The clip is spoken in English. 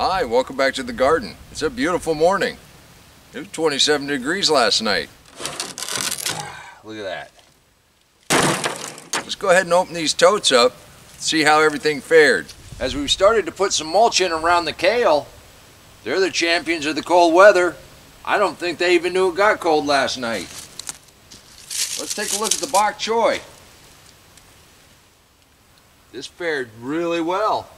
Hi, welcome back to the garden. It's a beautiful morning. It was 27 degrees last night. Look at that. Let's go ahead and open these totes up, see how everything fared. As we started to put some mulch in around the kale, they're the champions of the cold weather. I don't think they even knew it got cold last night. Let's take a look at the bok choy. This fared really well.